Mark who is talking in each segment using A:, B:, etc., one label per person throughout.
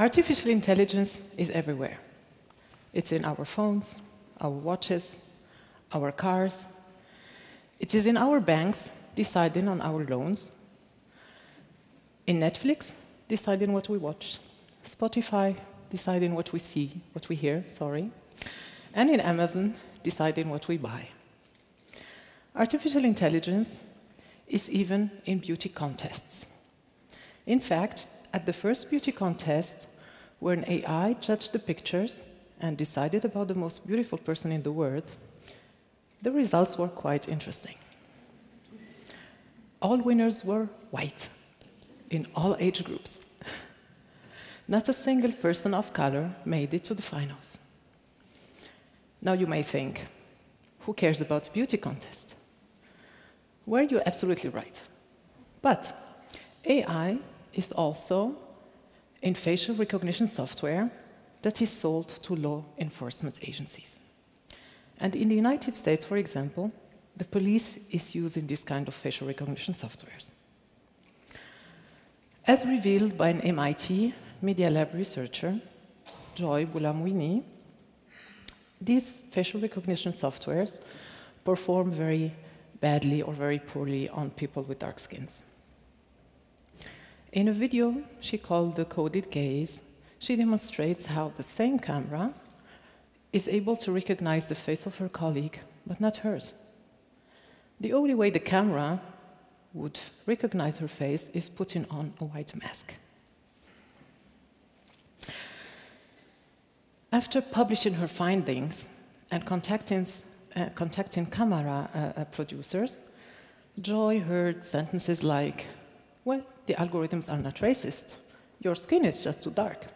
A: Artificial intelligence is everywhere. It's in our phones, our watches, our cars. It is in our banks deciding on our loans. In Netflix, deciding what we watch. Spotify, deciding what we see, what we hear, sorry. And in Amazon, deciding what we buy. Artificial intelligence is even in beauty contests. In fact, at the first beauty contest, where an AI judged the pictures and decided about the most beautiful person in the world, the results were quite interesting. All winners were white in all age groups. Not a single person of color made it to the finals. Now you may think, who cares about beauty contest? Were you're absolutely right? But AI is also in facial recognition software that is sold to law enforcement agencies. And in the United States, for example, the police is using this kind of facial recognition softwares. As revealed by an MIT Media Lab researcher, Joy Buolamwini, these facial recognition softwares perform very badly or very poorly on people with dark skins. In a video she called The Coded Gaze, she demonstrates how the same camera is able to recognize the face of her colleague, but not hers. The only way the camera would recognize her face is putting on a white mask. After publishing her findings and contacting, uh, contacting camera uh, uh, producers, Joy heard sentences like, well, the algorithms are not racist. Your skin is just too dark.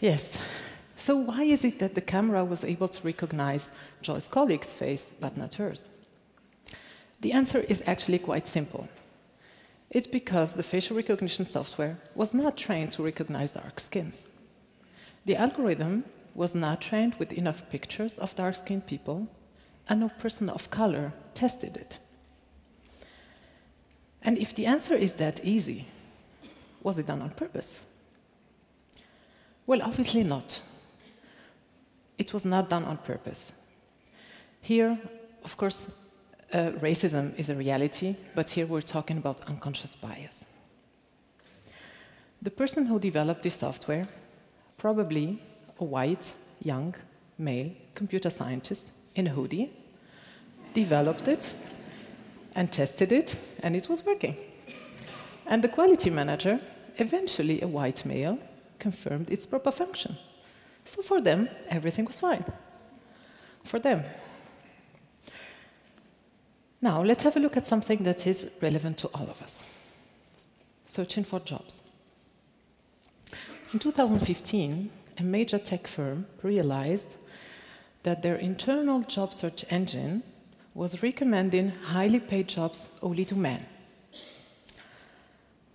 A: yes. So why is it that the camera was able to recognize Joy's colleague's face, but not hers? The answer is actually quite simple. It's because the facial recognition software was not trained to recognize dark skins. The algorithm was not trained with enough pictures of dark skinned people and no person of color tested it. And if the answer is that easy, was it done on purpose? Well, obviously not. It was not done on purpose. Here, of course, uh, racism is a reality, but here we're talking about unconscious bias. The person who developed this software, probably a white, young, male computer scientist, in a hoodie, developed it and tested it, and it was working. And the quality manager, eventually a white male, confirmed its proper function. So for them, everything was fine. For them. Now, let's have a look at something that is relevant to all of us searching for jobs. In 2015, a major tech firm realized that their internal job search engine was recommending highly paid jobs only to men.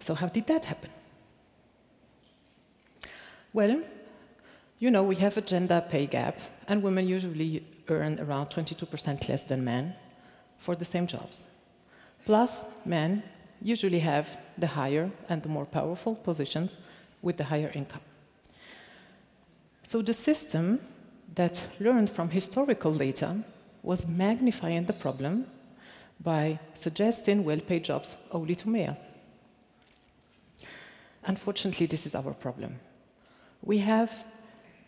A: So, how did that happen? Well, you know, we have a gender pay gap, and women usually earn around 22% less than men for the same jobs. Plus, men usually have the higher and the more powerful positions with the higher income. So, the system that learned from historical data was magnifying the problem by suggesting well paid jobs only to male. Unfortunately, this is our problem. We have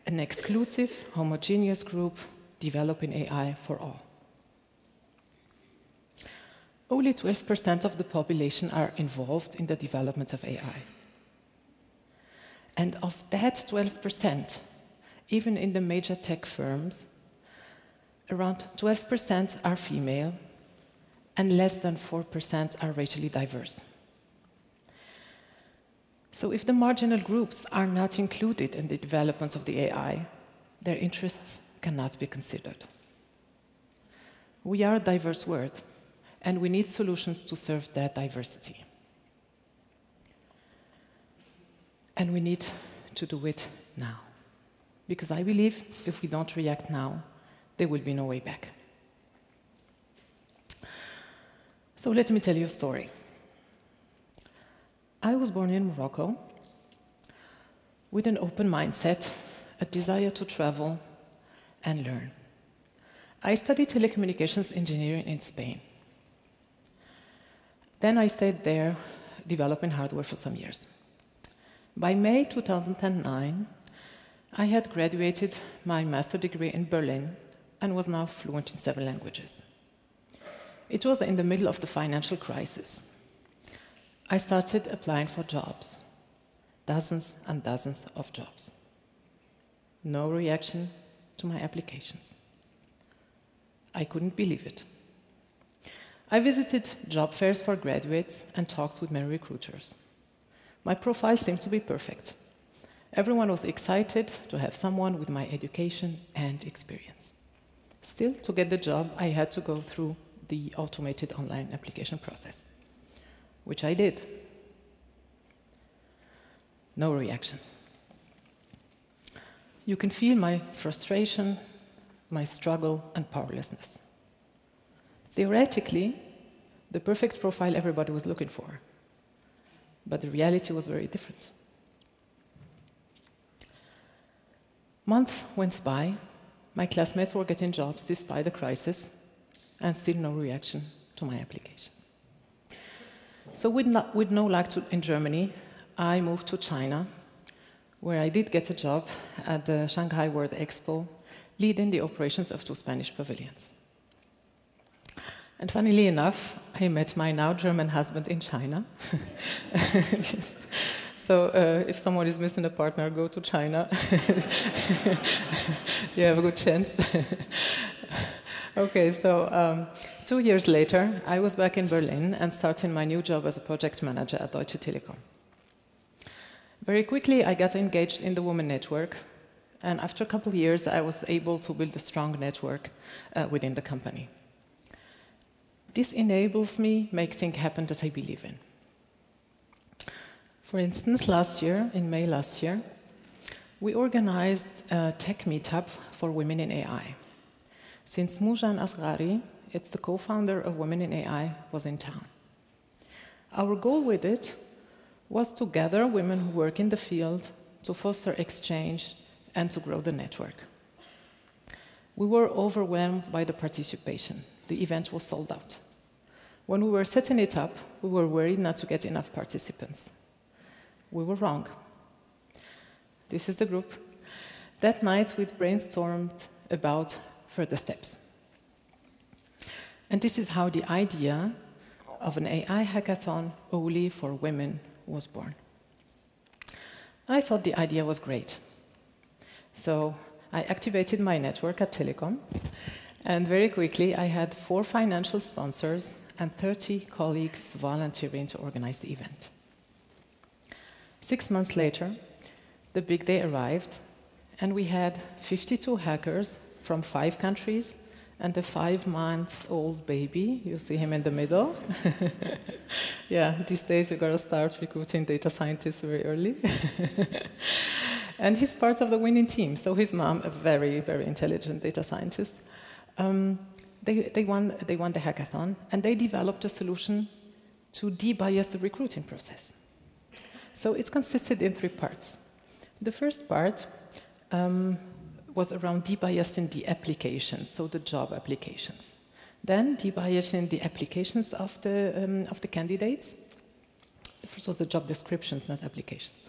A: an exclusive, homogeneous group developing AI for all. Only 12% of the population are involved in the development of AI. And of that 12%, even in the major tech firms, around 12% are female and less than 4% are racially diverse. So if the marginal groups are not included in the development of the AI, their interests cannot be considered. We are a diverse world, and we need solutions to serve that diversity. And we need to do it now. Because I believe if we don't react now, there will be no way back. So let me tell you a story. I was born in Morocco with an open mindset, a desire to travel and learn. I studied telecommunications engineering in Spain. Then I stayed there developing hardware for some years. By May 2009, I had graduated my master degree in Berlin and was now fluent in seven languages. It was in the middle of the financial crisis. I started applying for jobs, dozens and dozens of jobs. No reaction to my applications. I couldn't believe it. I visited job fairs for graduates and talks with many recruiters. My profile seemed to be perfect. Everyone was excited to have someone with my education and experience. Still, to get the job, I had to go through the automated online application process, which I did. No reaction. You can feel my frustration, my struggle, and powerlessness. Theoretically, the perfect profile everybody was looking for, but the reality was very different. Months went by, my classmates were getting jobs despite the crisis, and still no reaction to my applications. So, with no, with no luck to, in Germany, I moved to China, where I did get a job at the Shanghai World Expo, leading the operations of two Spanish pavilions. And funnily enough, I met my now German husband in China. So uh, if someone is missing a partner, go to China. you have a good chance. okay, so um, two years later, I was back in Berlin and starting my new job as a project manager at Deutsche Telekom. Very quickly, I got engaged in the Women Network, and after a couple of years, I was able to build a strong network uh, within the company. This enables me make things happen that I believe in. For instance, last year, in May last year, we organized a tech meetup for women in AI. Since Moojan Asghari, it's the co-founder of Women in AI, was in town. Our goal with it was to gather women who work in the field, to foster exchange, and to grow the network. We were overwhelmed by the participation. The event was sold out. When we were setting it up, we were worried not to get enough participants. We were wrong. This is the group. That night, we brainstormed about further steps. And this is how the idea of an AI hackathon only for women was born. I thought the idea was great. So I activated my network at Telekom, and very quickly I had four financial sponsors and 30 colleagues volunteering to organize the event. Six months later, the big day arrived, and we had 52 hackers from five countries and a five months old baby. You see him in the middle. yeah, these days you gotta start recruiting data scientists very early. and he's part of the winning team. So his mom, a very, very intelligent data scientist, um, they, they, won, they won the hackathon and they developed a solution to debias the recruiting process. So it consisted in three parts. The first part um, was around debiasing the applications, so the job applications. Then debiasing the applications of the, um, of the candidates. The first was the job descriptions, not applications.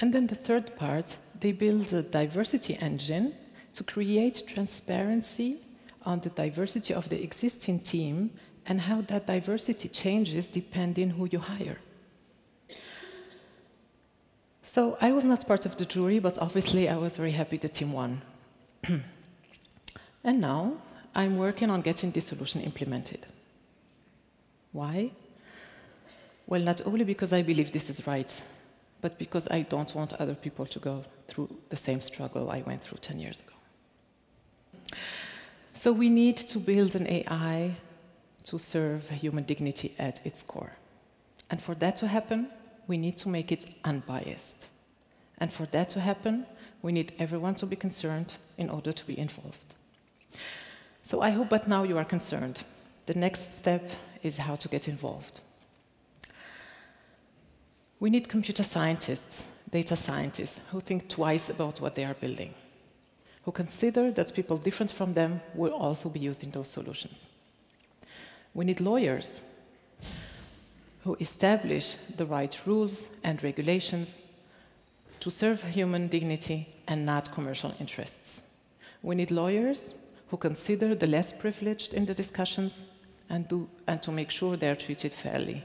A: And then the third part, they built a diversity engine to create transparency on the diversity of the existing team and how that diversity changes depending who you hire. So I was not part of the jury, but obviously I was very happy the team won. and now I'm working on getting this solution implemented. Why? Well, not only because I believe this is right, but because I don't want other people to go through the same struggle I went through 10 years ago. So we need to build an AI to serve human dignity at its core. And for that to happen, we need to make it unbiased. And for that to happen, we need everyone to be concerned in order to be involved. So I hope that now you are concerned. The next step is how to get involved. We need computer scientists, data scientists, who think twice about what they are building, who consider that people different from them will also be using those solutions. We need lawyers who establish the right rules and regulations to serve human dignity and not commercial interests. We need lawyers who consider the less privileged in the discussions and, do, and to make sure they are treated fairly.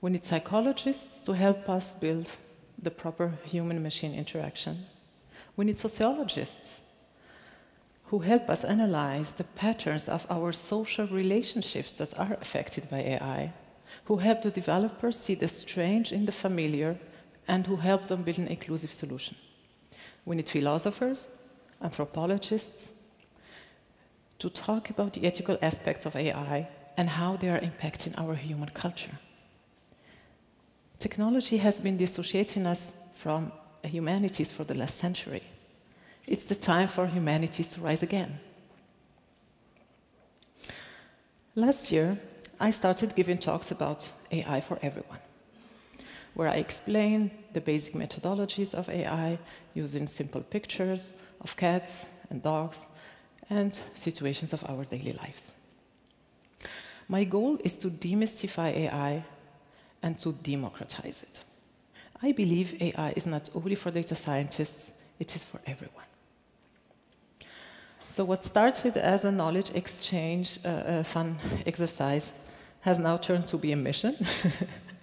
A: We need psychologists to help us build the proper human machine interaction. We need sociologists who help us analyze the patterns of our social relationships that are affected by AI, who help the developers see the strange in the familiar, and who help them build an inclusive solution. We need philosophers, anthropologists, to talk about the ethical aspects of AI and how they are impacting our human culture. Technology has been dissociating us from humanities for the last century. It's the time for humanities to rise again. Last year, I started giving talks about AI for everyone, where I explain the basic methodologies of AI using simple pictures of cats and dogs and situations of our daily lives. My goal is to demystify AI and to democratize it. I believe AI is not only for data scientists, it is for everyone. So what started as a knowledge exchange, uh, a fun exercise, has now turned to be a mission.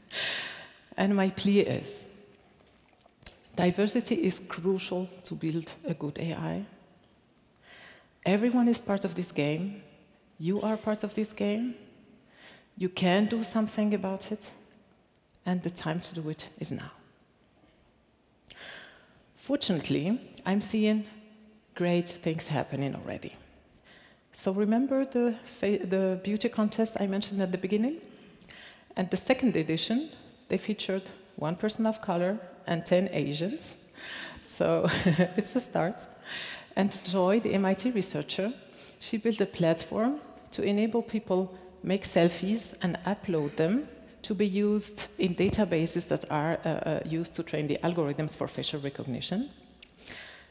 A: and my plea is, diversity is crucial to build a good AI. Everyone is part of this game. You are part of this game. You can do something about it, and the time to do it is now. Fortunately, I'm seeing great things happening already. So remember the, the beauty contest I mentioned at the beginning? At the second edition, they featured one person of color and 10 Asians. So it's a start. And Joy, the MIT researcher, she built a platform to enable people make selfies and upload them to be used in databases that are uh, uh, used to train the algorithms for facial recognition.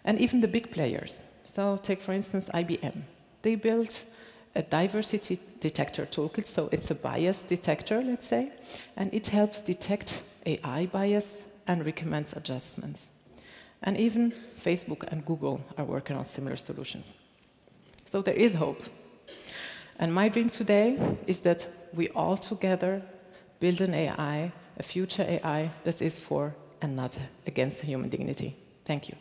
A: And even the big players. So take, for instance, IBM. They built a diversity detector toolkit, so it's a bias detector, let's say, and it helps detect AI bias and recommends adjustments. And even Facebook and Google are working on similar solutions. So there is hope. And my dream today is that we all together build an AI, a future AI that is for and not against human dignity. Thank you.